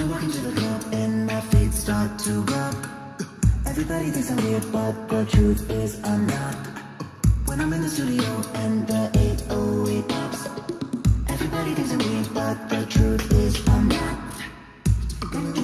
I walk into the club and my feet start to rub Everybody thinks I'm weird, but the truth is I'm not. When I'm in the studio and the 808 pops Everybody thinks I'm weird, but the truth is I'm not.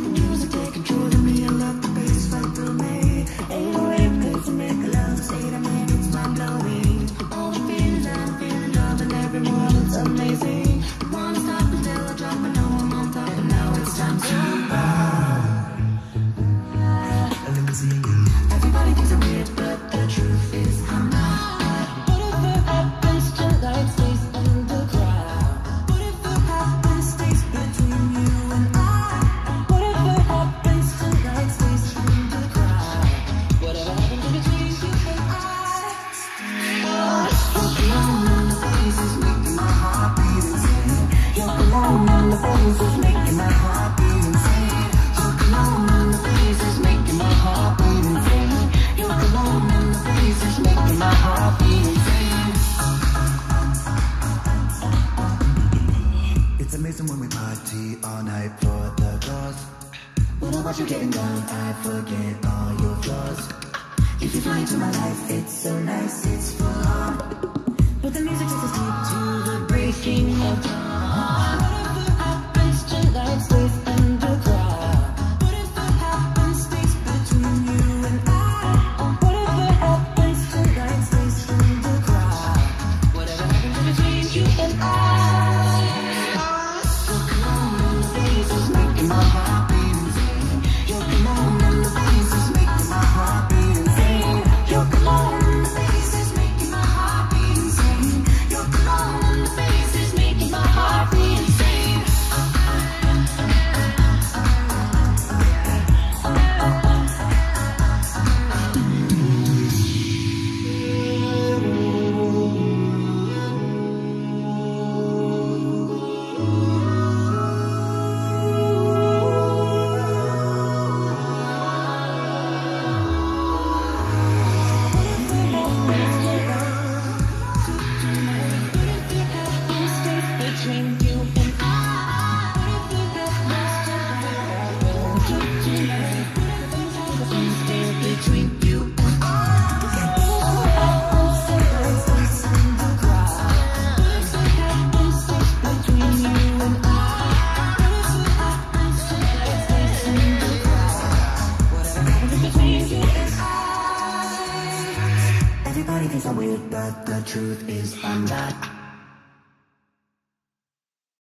party all night for the girls. When I you getting down, I forget all your flaws If you fly into my life, it's so nice, it's full on But the music just keeps. Everybody thinks I'm weird, but the truth is I'm not.